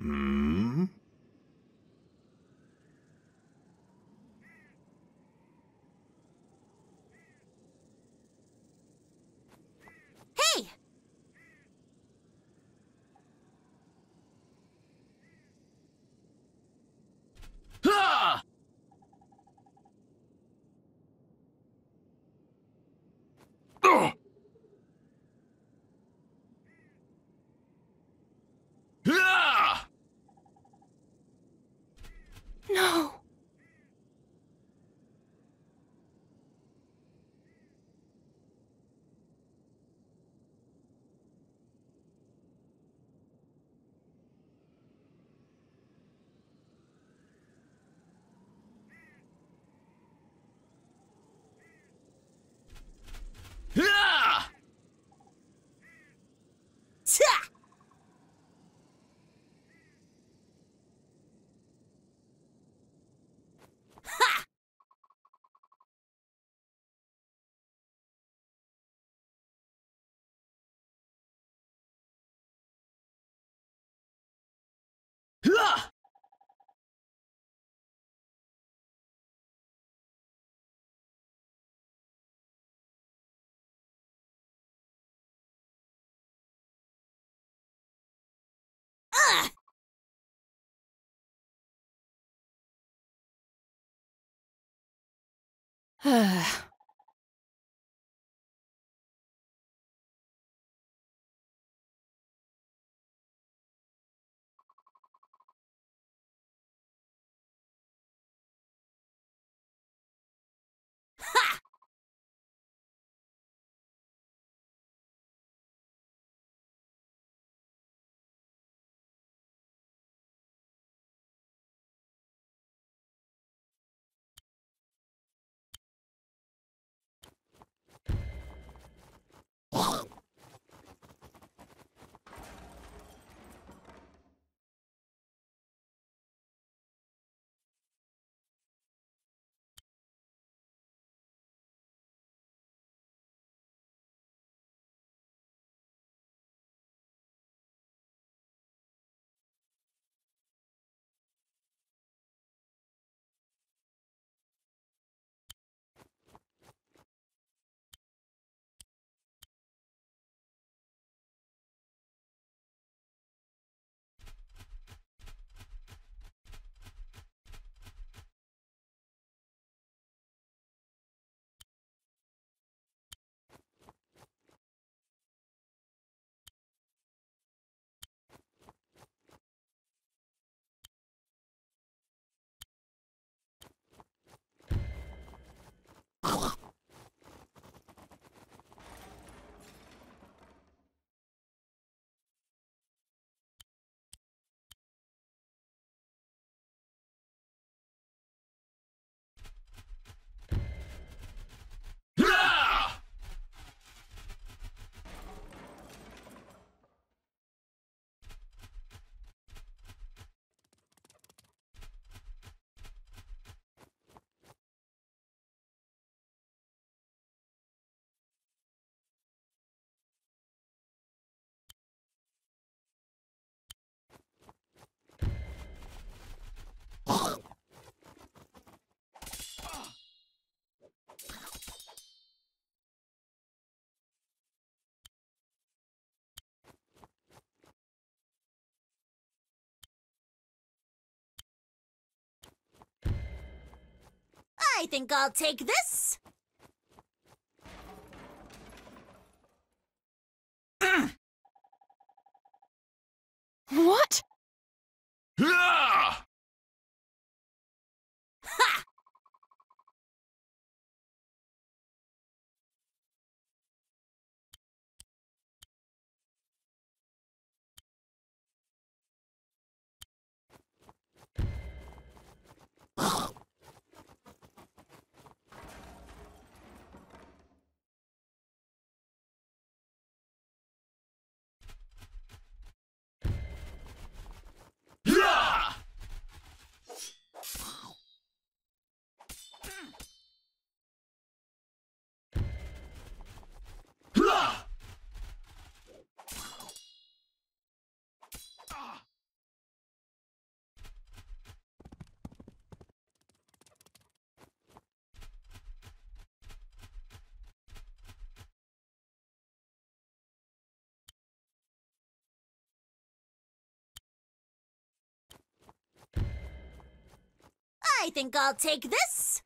Mm. 唉。I think I'll take this. What? Ah! Ha! I think I'll take this.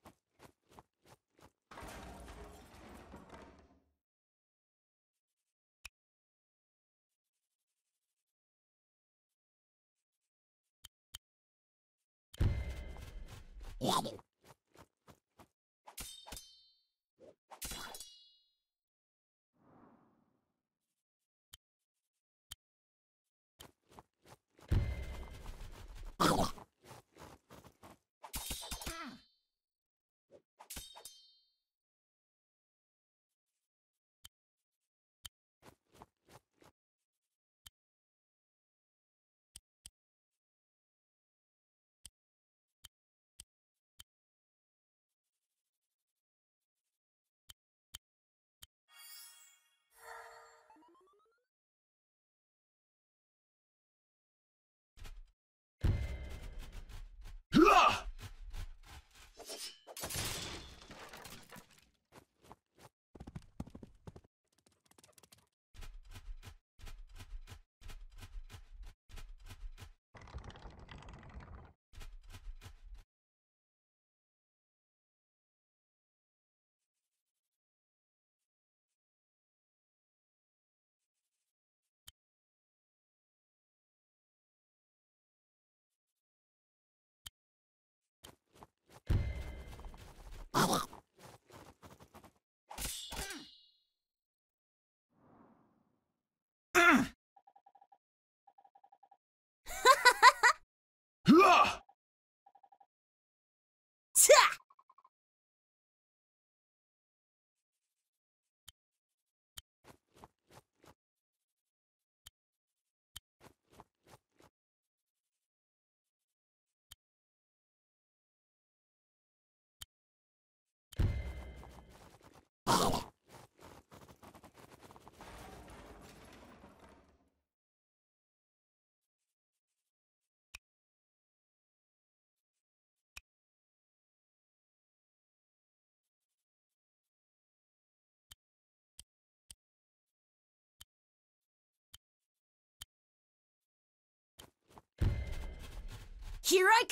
Here I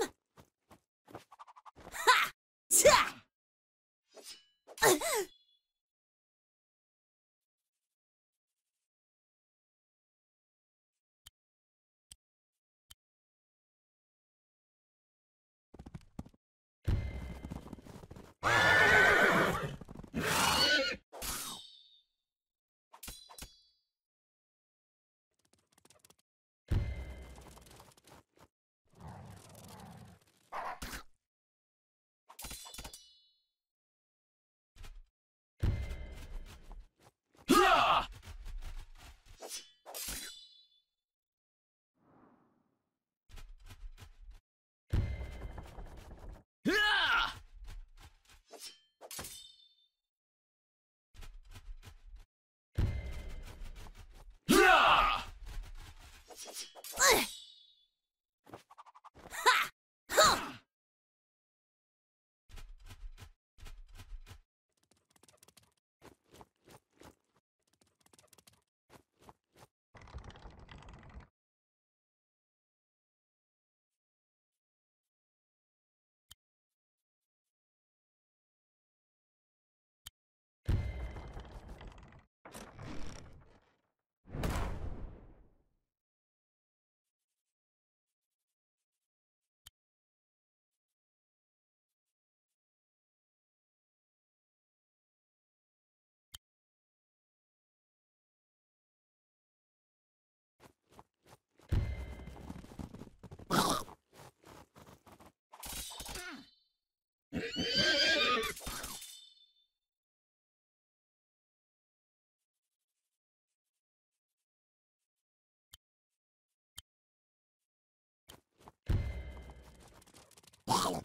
come! Ha! Ta! Ha! Ha! Ha! Ha! Huh!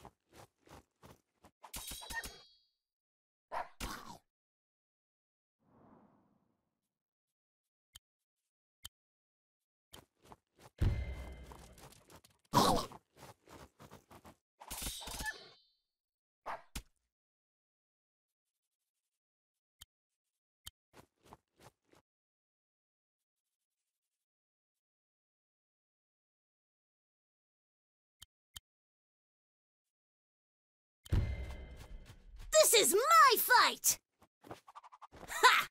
This is my fight! Ha!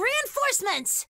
Reinforcements!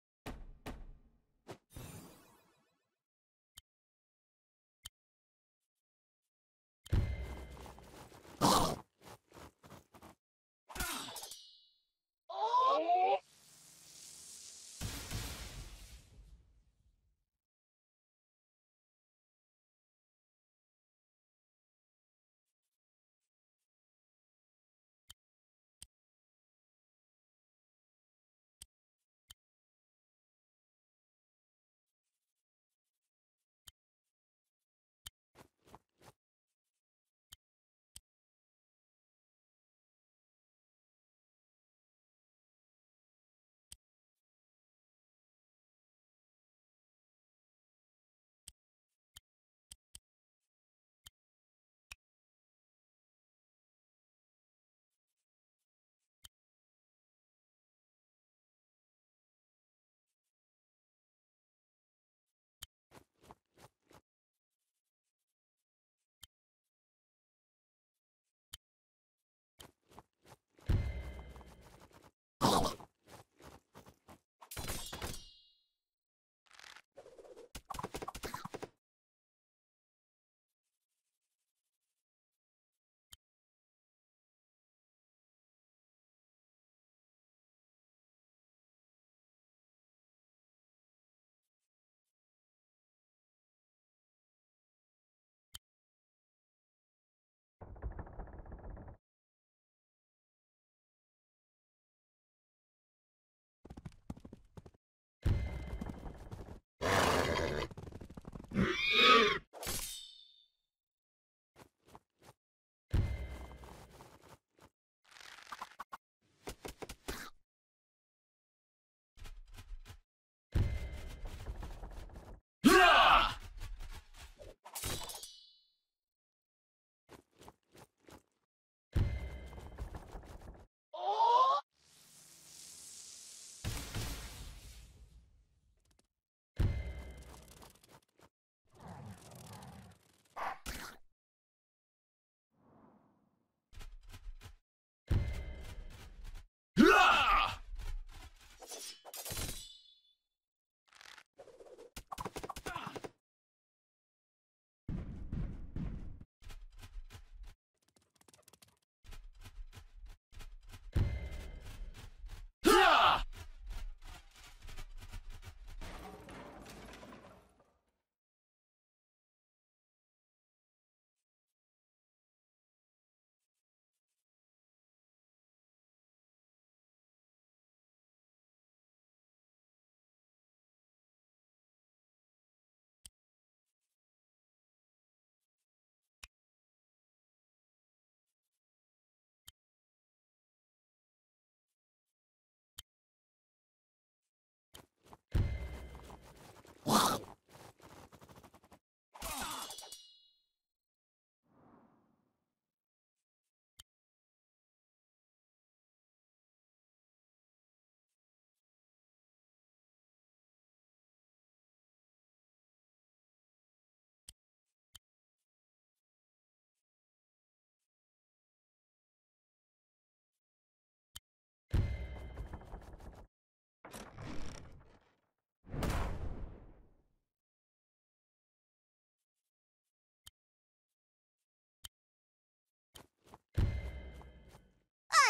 Yeah! Yeah! Yeah!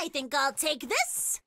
I think I'll take this.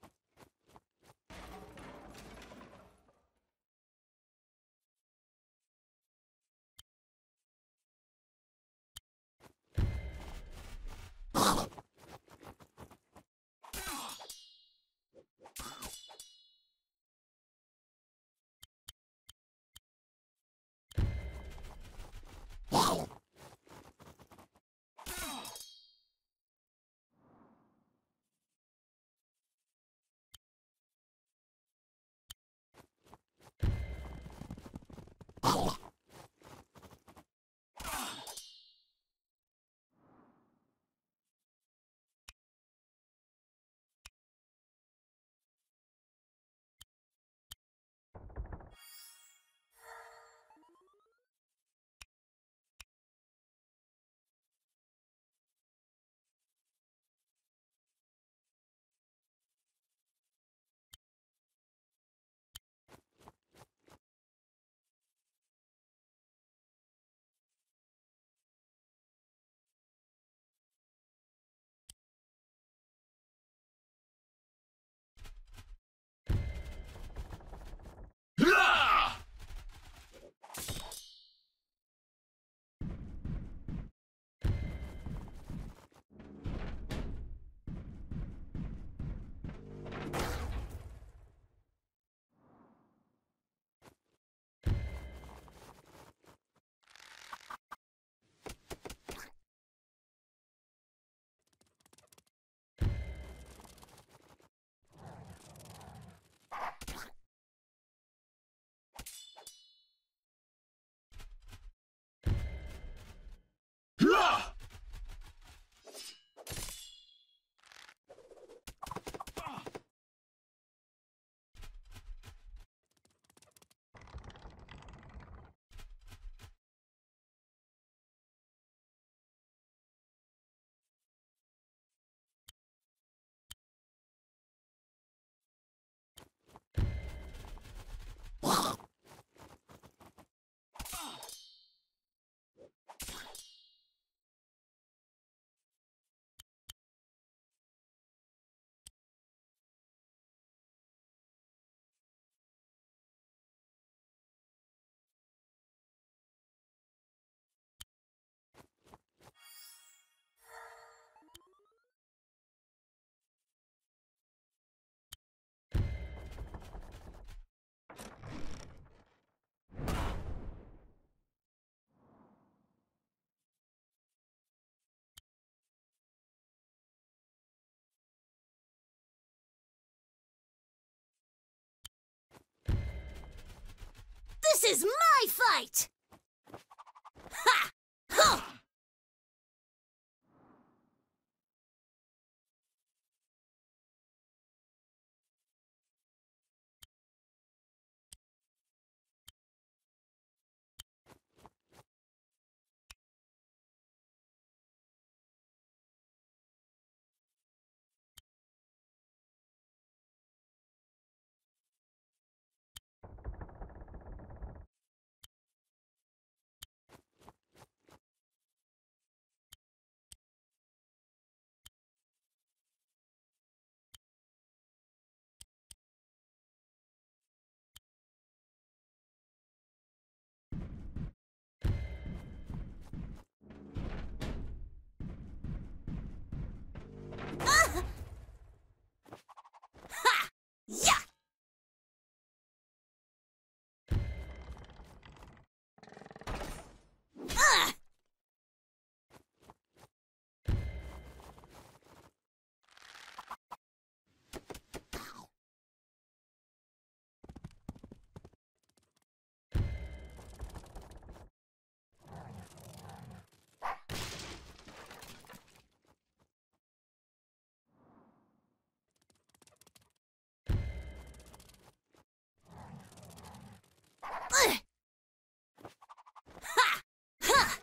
This is my fight! Ugh! Ha! Ha!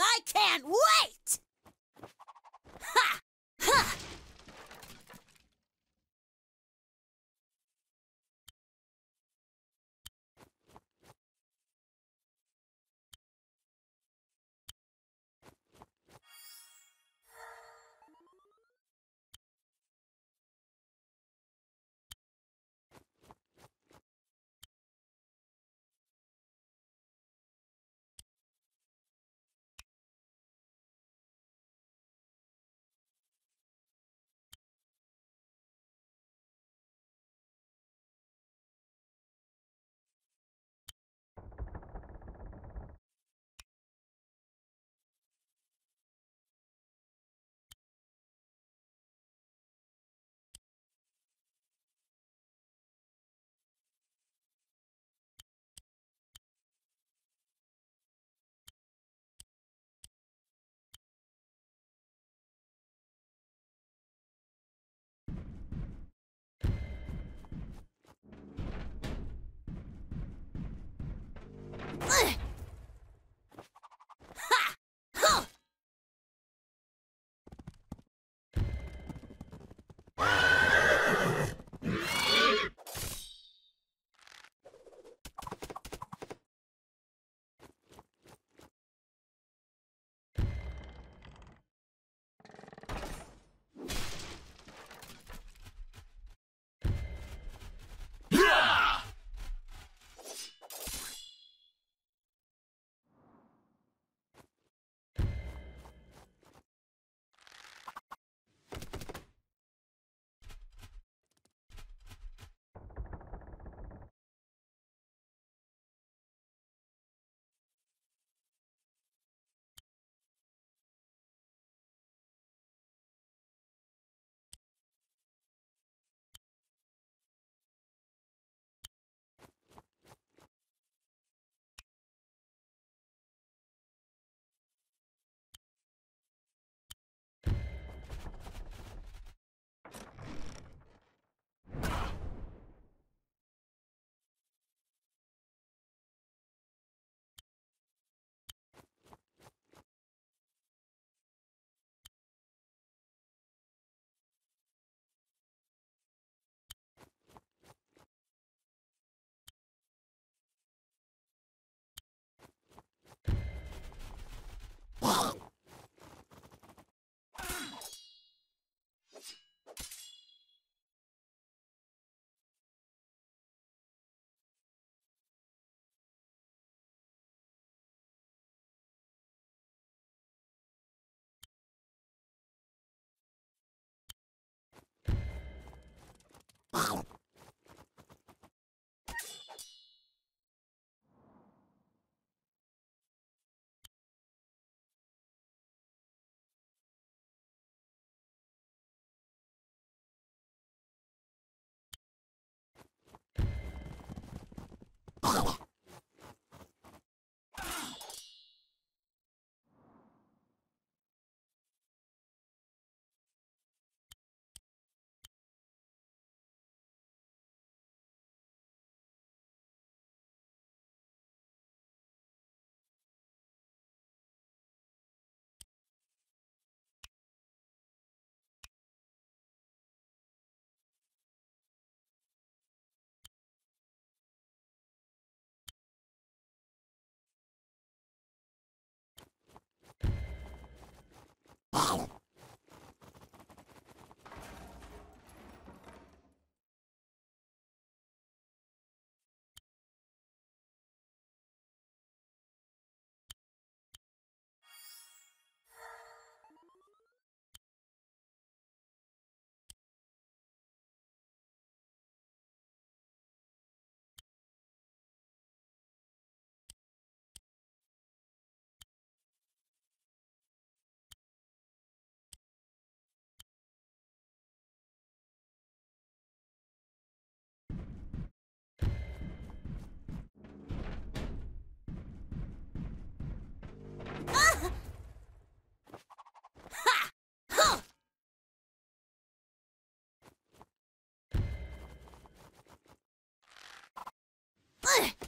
I can't wait! Ha! Ha! Ugh! Oh, Ha!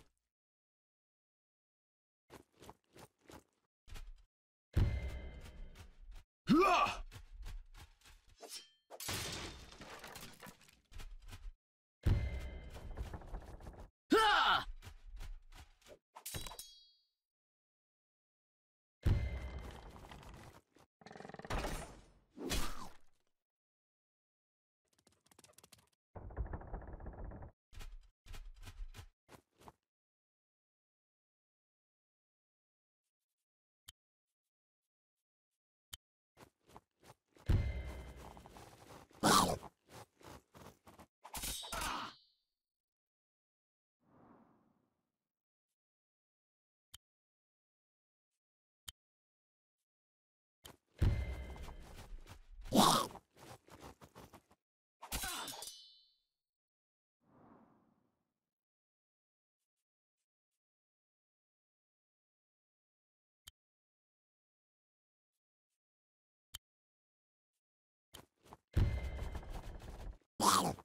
Little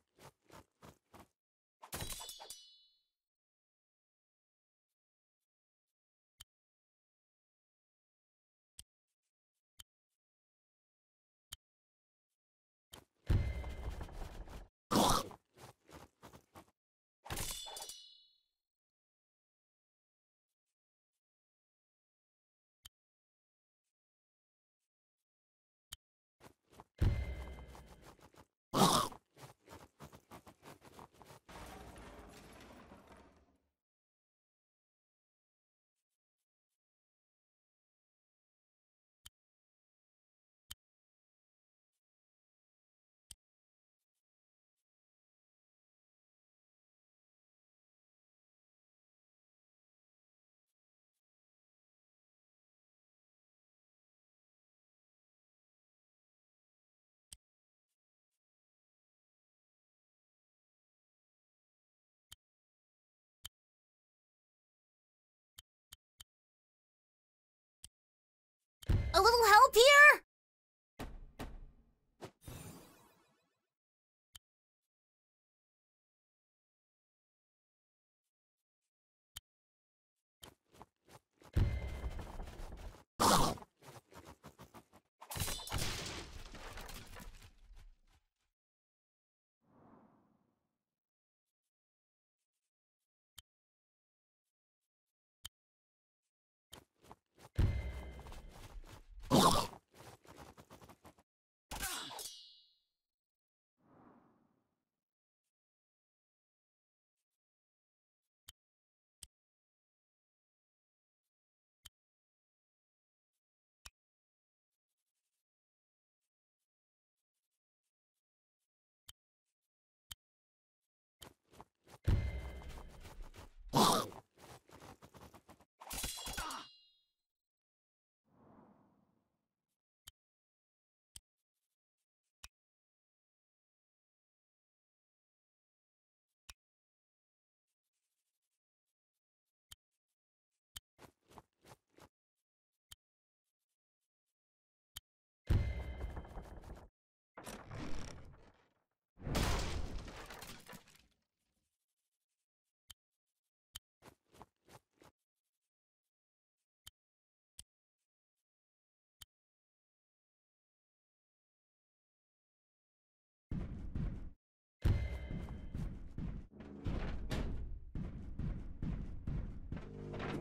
help here?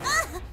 Ah!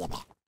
blah, blah.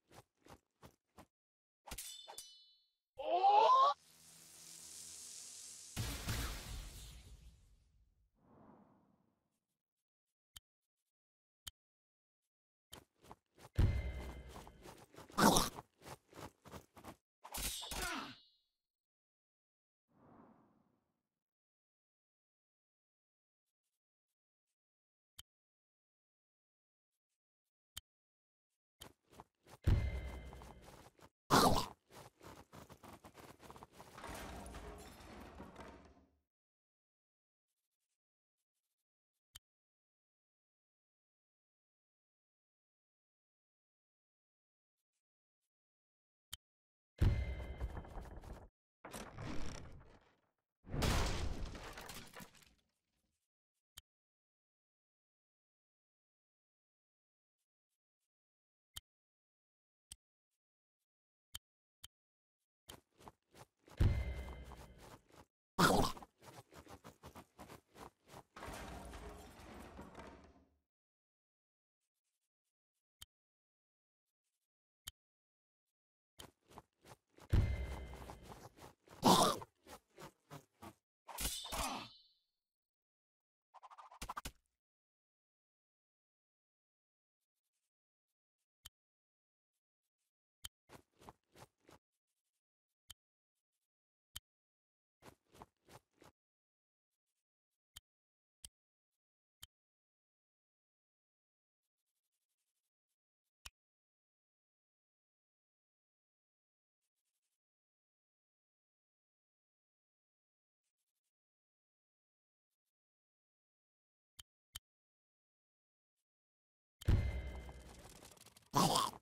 Oh,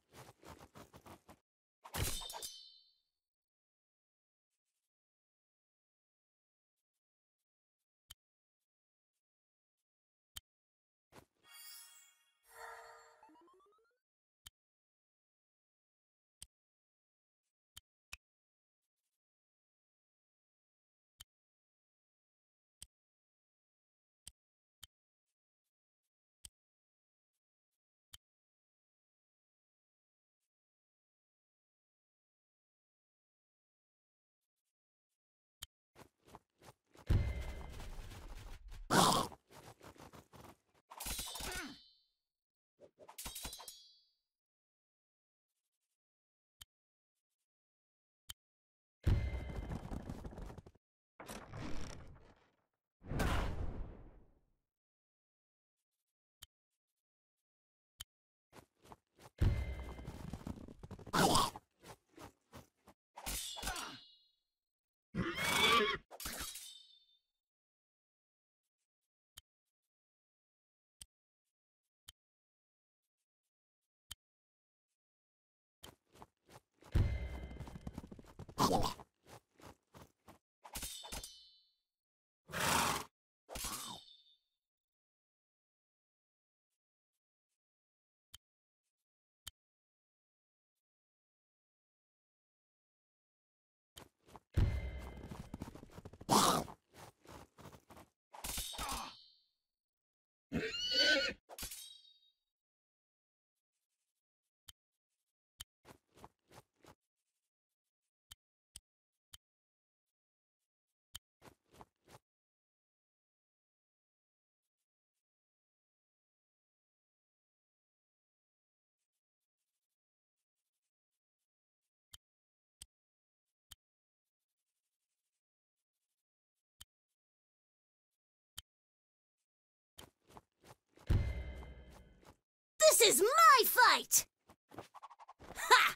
This is my fight! Ha!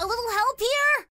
A little help here?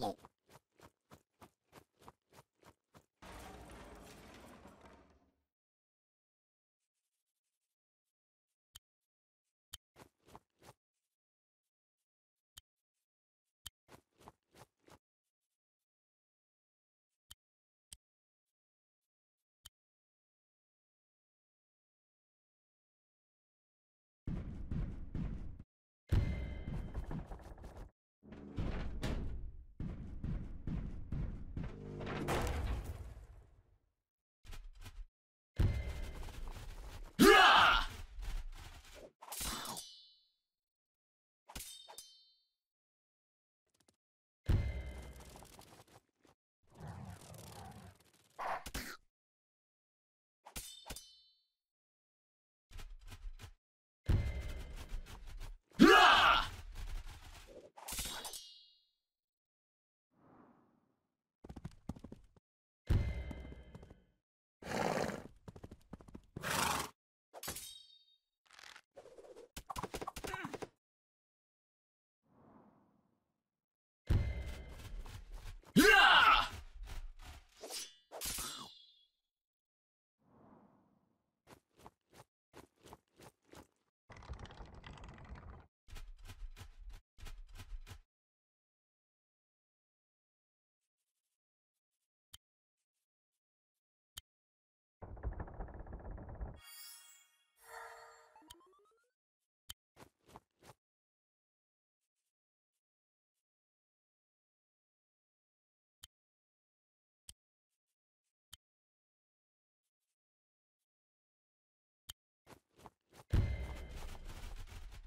Yeah!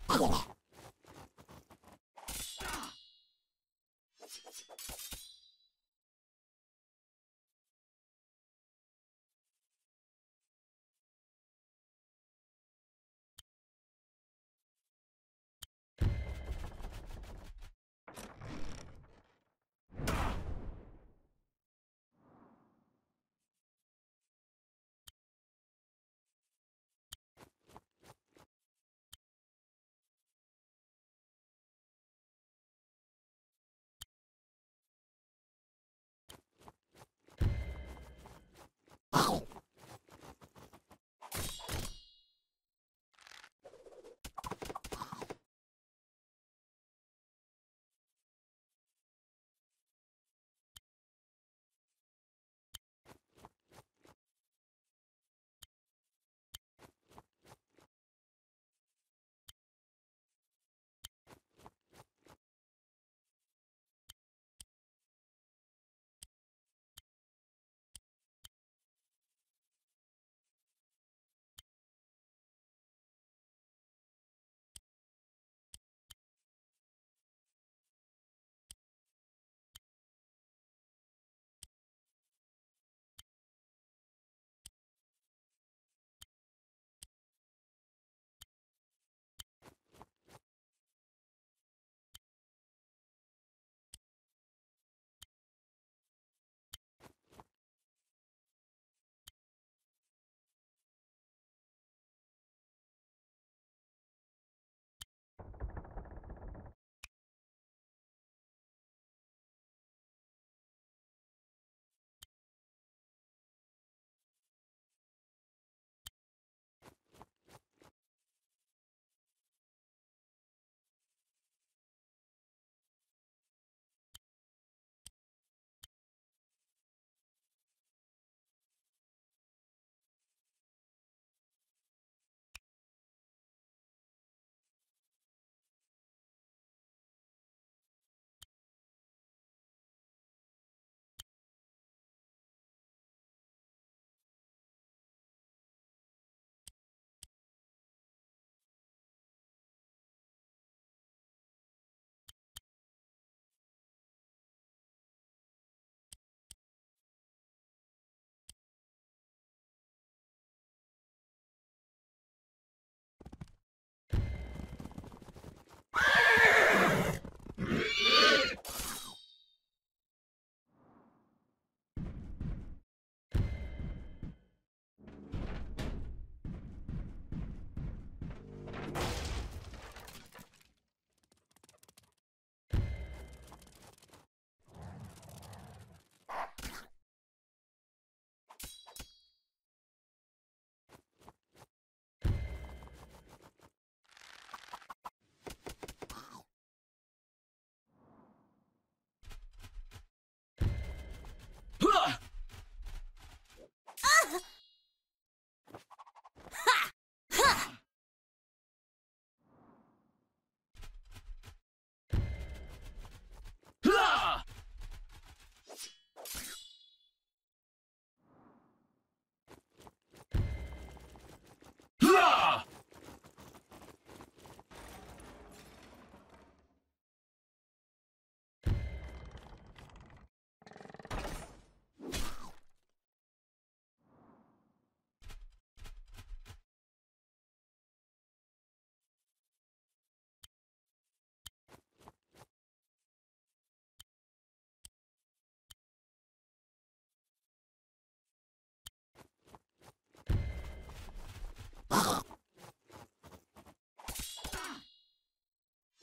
Yeah.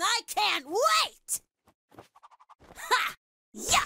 I can't wait! Ha! Yeah!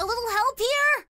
A little help here?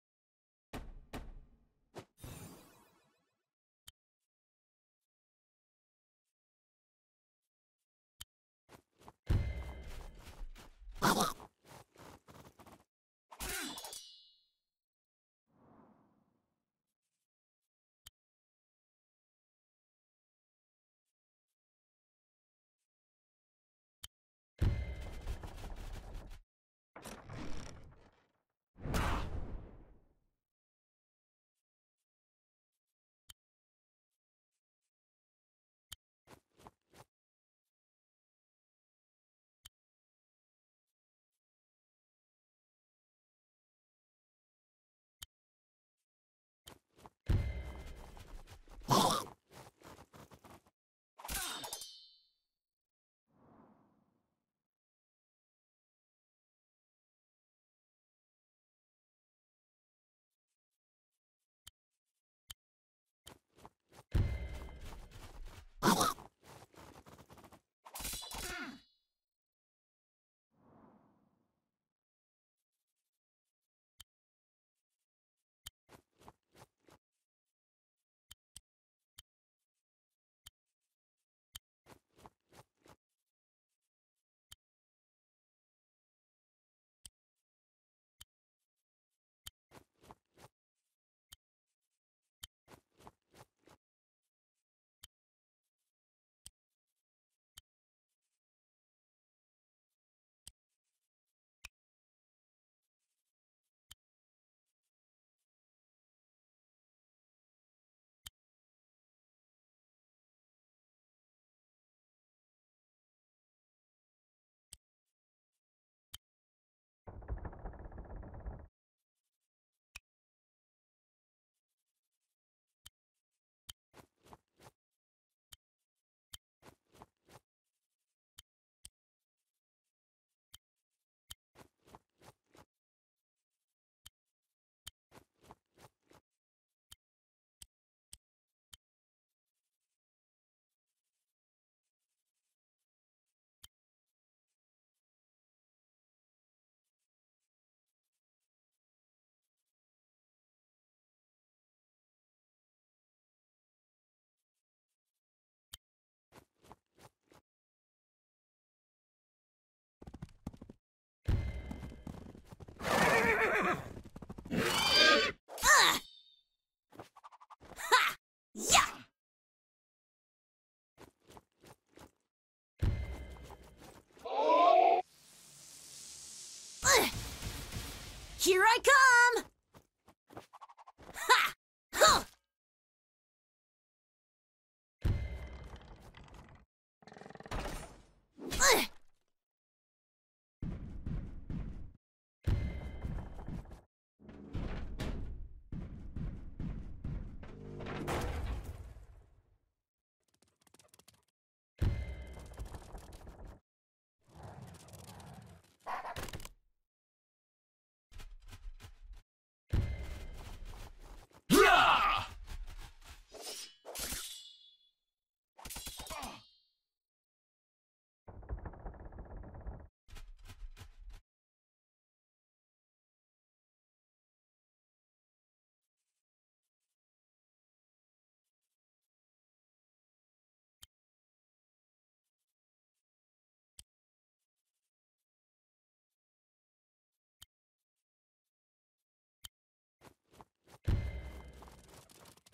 Here I come!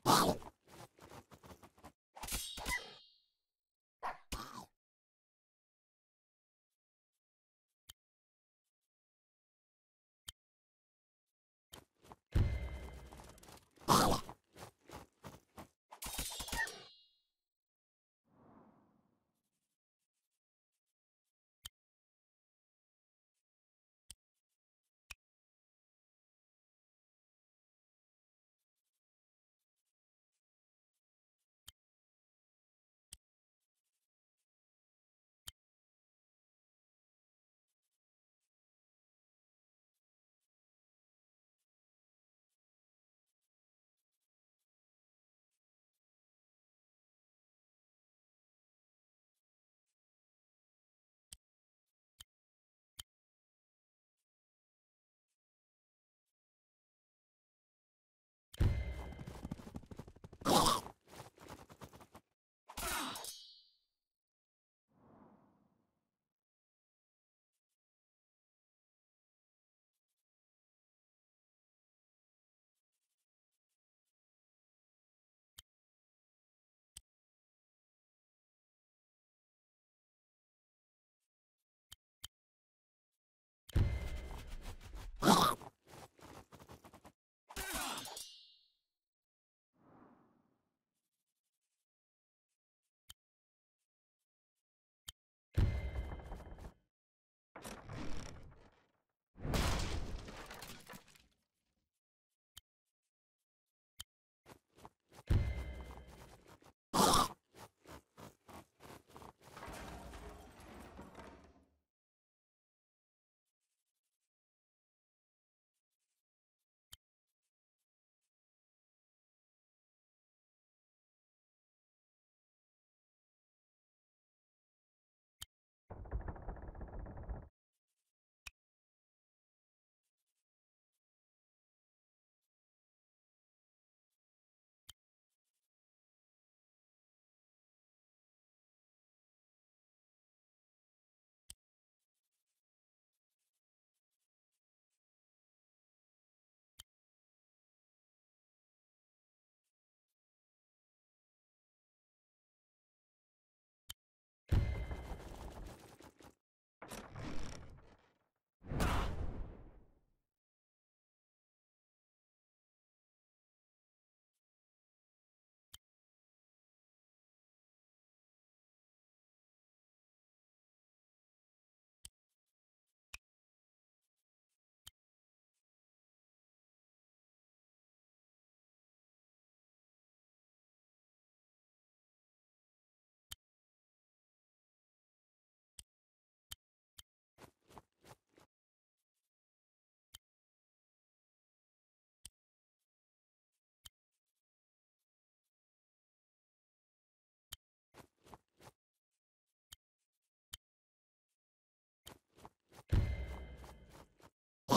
Wow.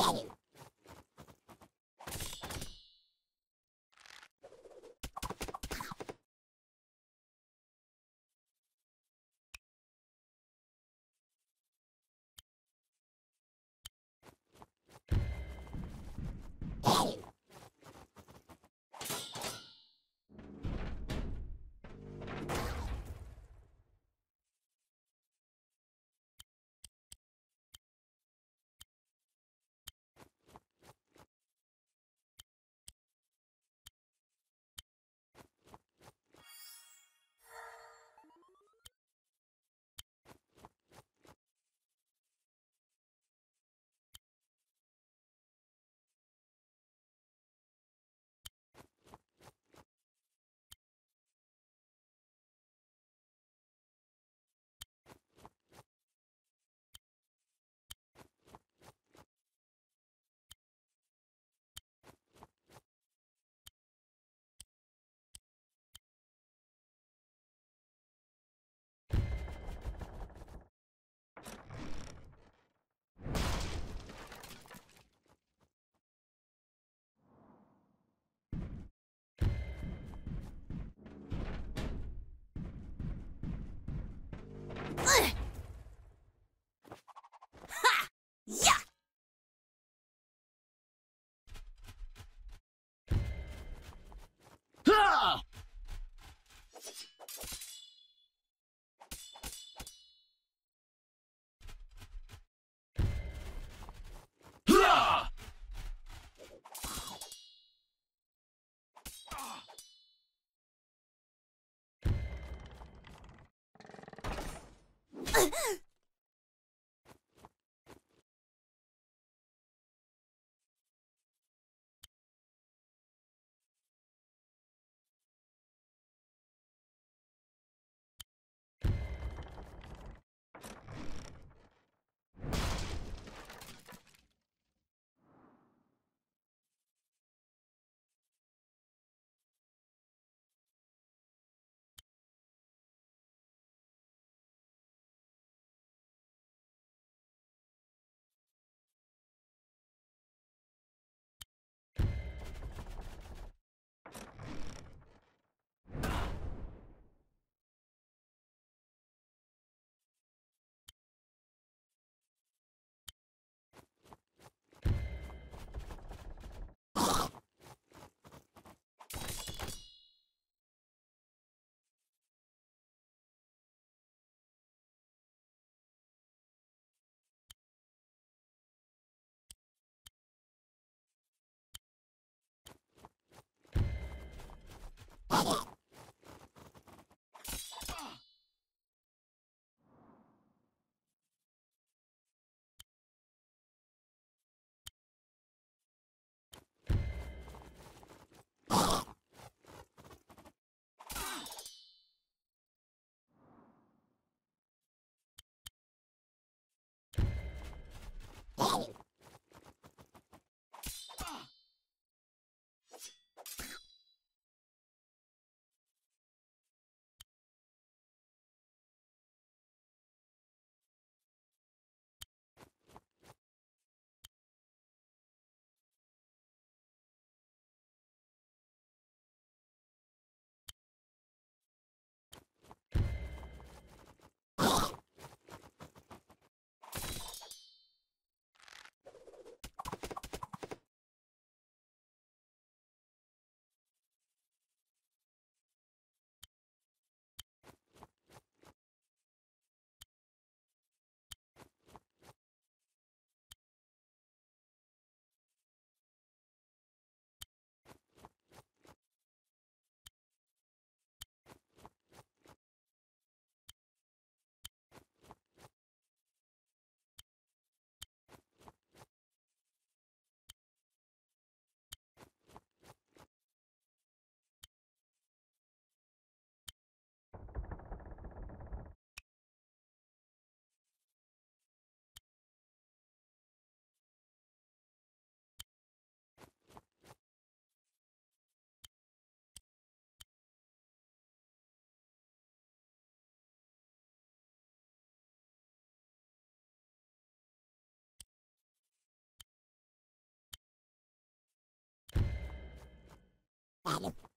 value. Ha Ah!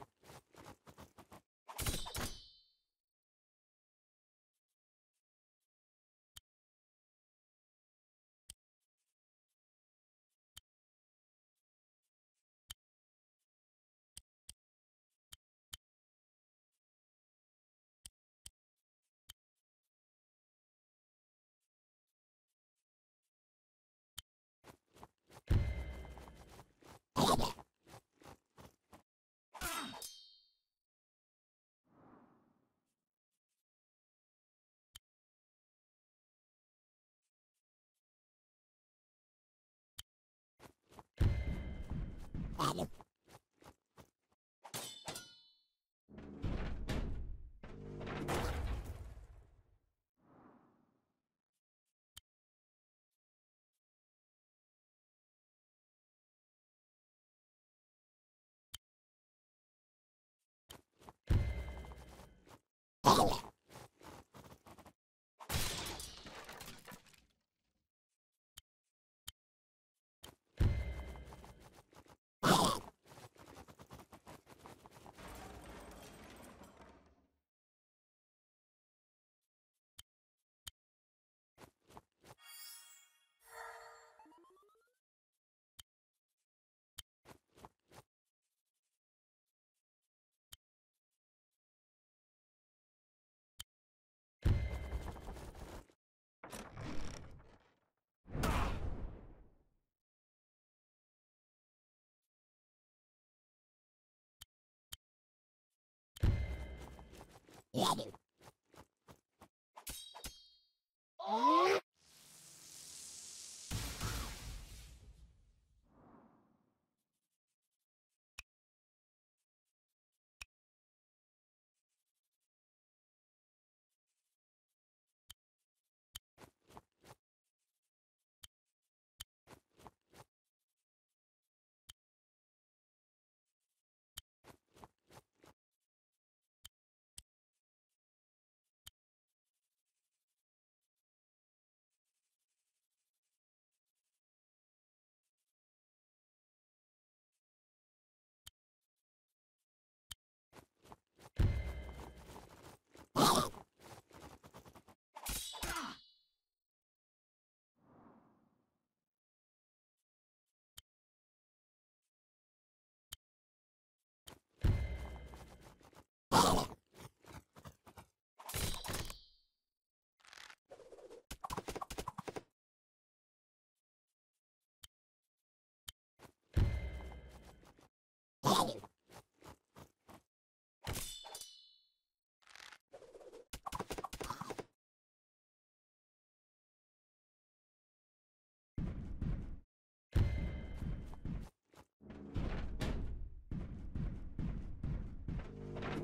out of Yeah.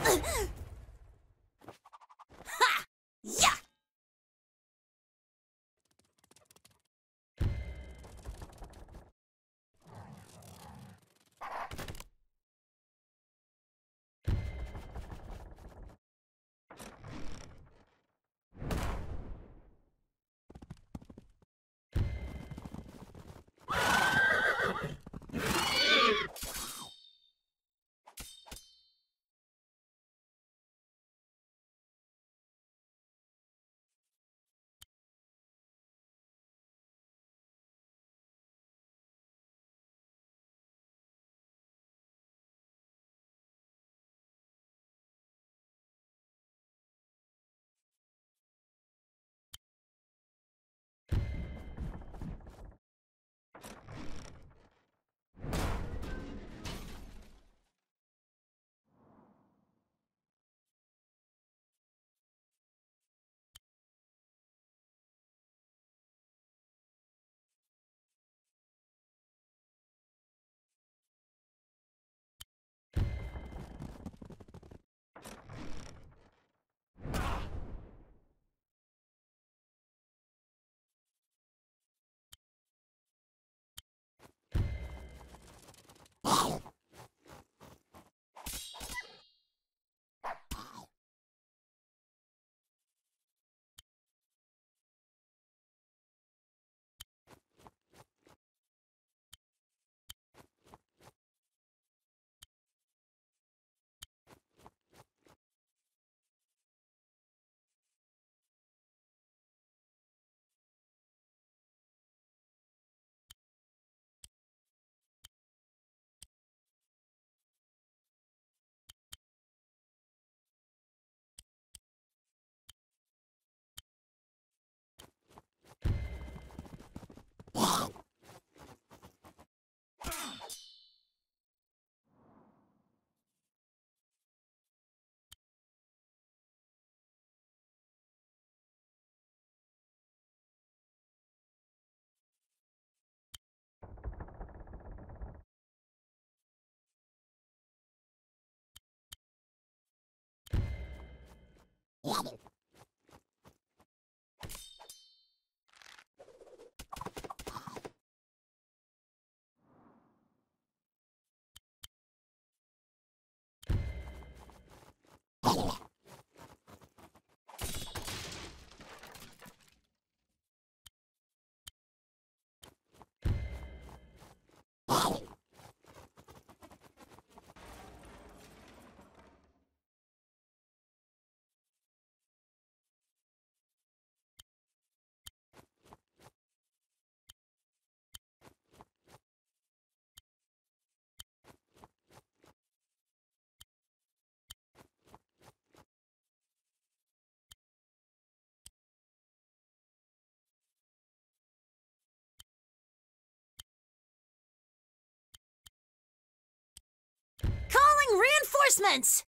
Yeah! Calling reinforcements!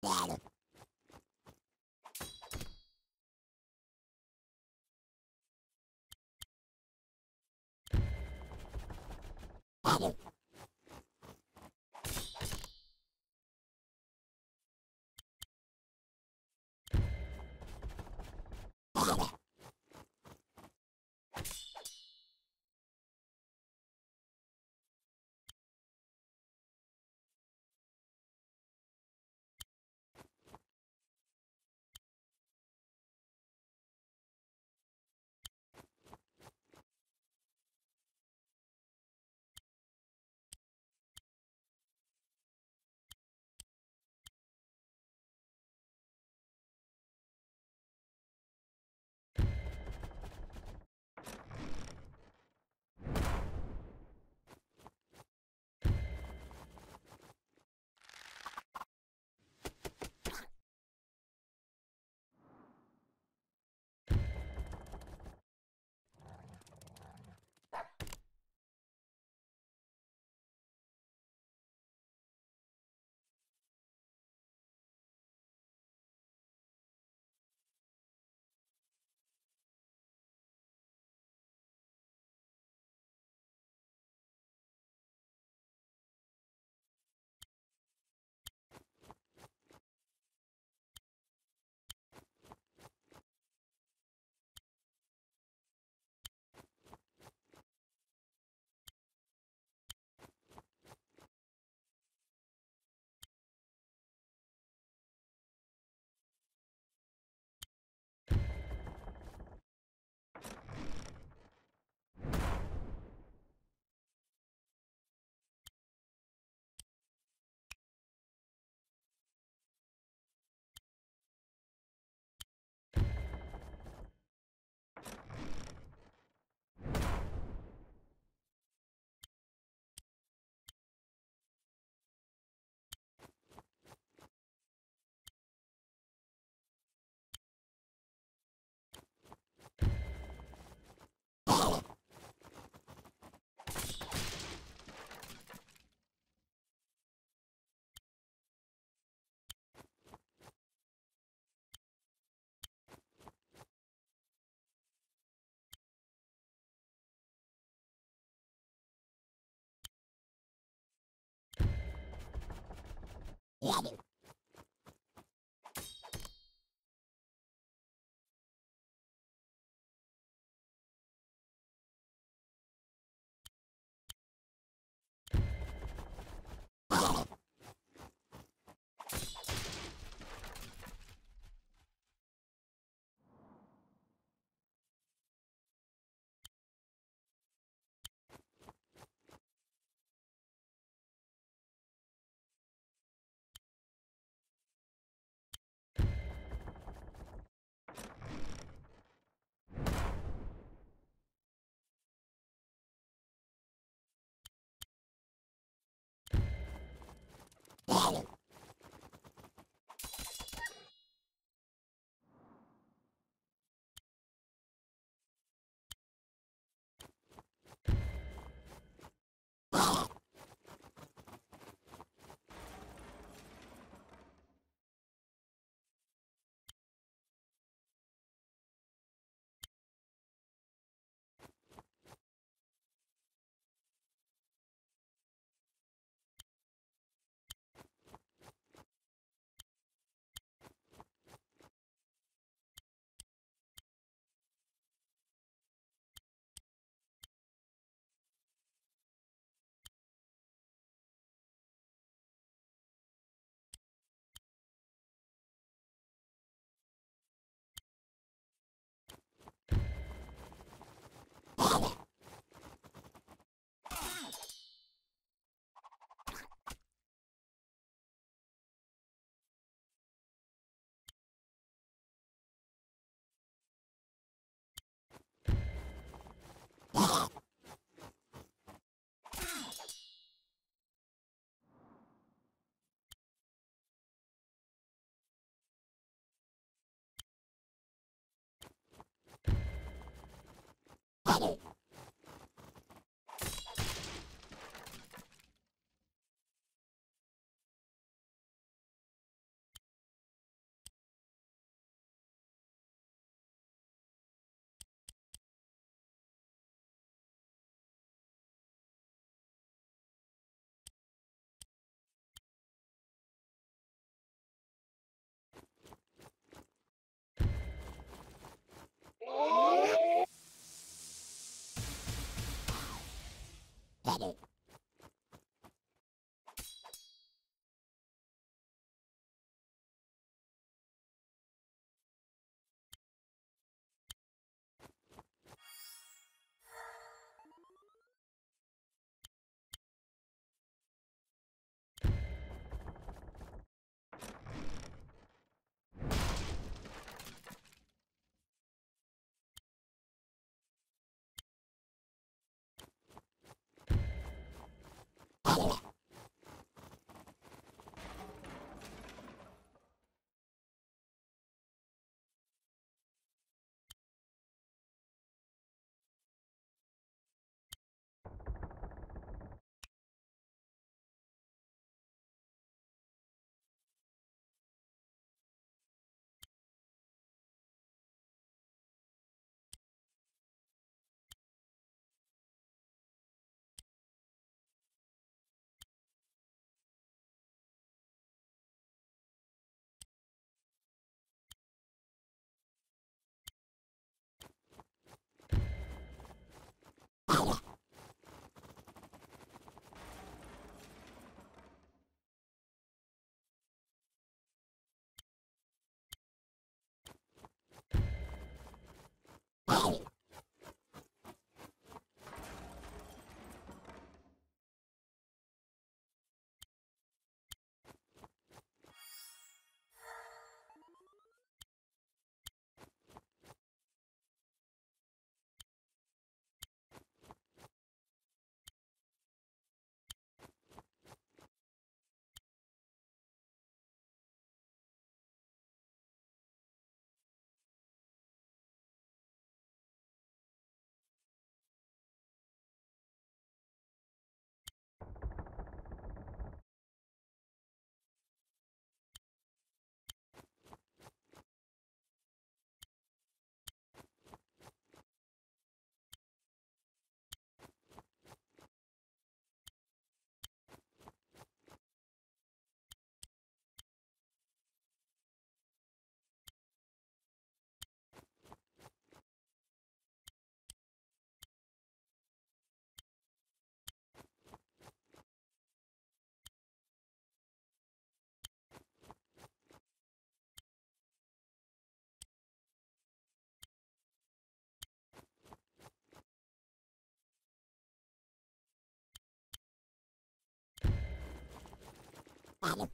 Wow. Yeah. Wow. Wow. Ah!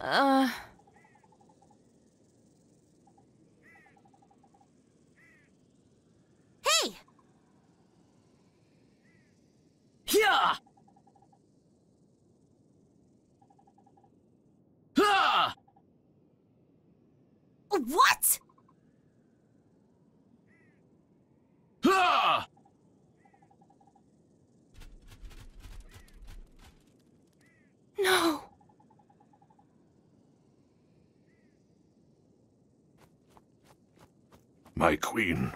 Uh. Hey! Yeah! Ah! What? Ah! No. My queen,